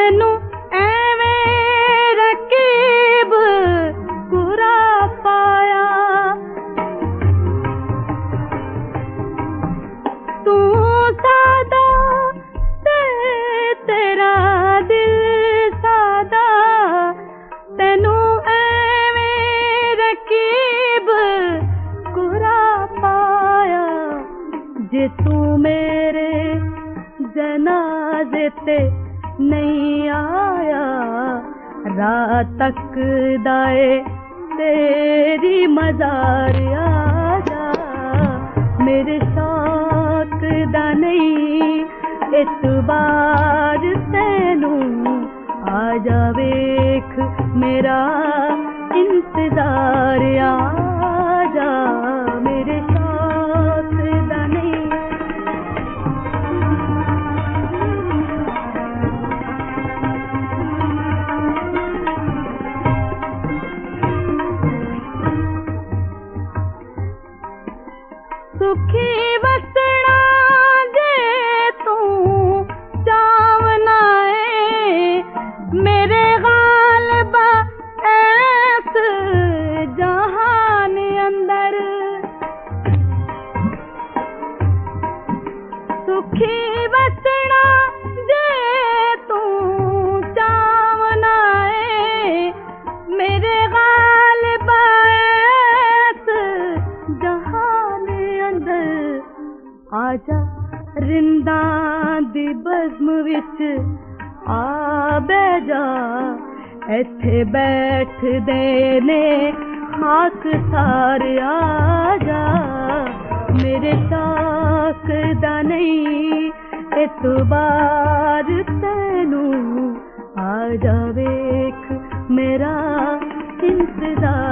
ਤੈਨੂੰ ਐਵੇਂ ਰਕੀਬ ਕੁਰਾ ਪਾਇਆ ਤੂੰ ਸਾਦਾ ਤੇ ਤੇਰਾ ਦਿਲ ਸਾਦਾ ਤੈਨੂੰ ਐਵੇਂ ਰਕੀਬ ਕੁਰਾ ਪਾਇਆ ਜੇ ਤੂੰ ਮੇਰੇ ਜਨਾਜ਼ੇ ਤੇ नहीं आया। रात तक दाए, तेरी मजार आजा। मेरे शौक नहीं नहीं इतबार तेनू आजा वेख, मेरा इंतज़ार आ। सुखी ਆਜਾ ਰਿੰਦਾਂ ਦੀ ਬਜ਼ਮ ਵਿੱਚ ਆ ਬਹਿ ਜਾ ਇੱਥੇ ਬੈਠਦੇ ਨੇ ਖਾਕ ਸਾਰੇ ਆਜਾ ਮੇਰੇ ਤਾਕ ਦਾ ਨਹੀਂ ਇਤਬਾਰ ਤੈਨੂੰ ਆ ਜਾ ਵੇਖ ਮੇਰਾ ਇੰਤਜ਼ਾਰ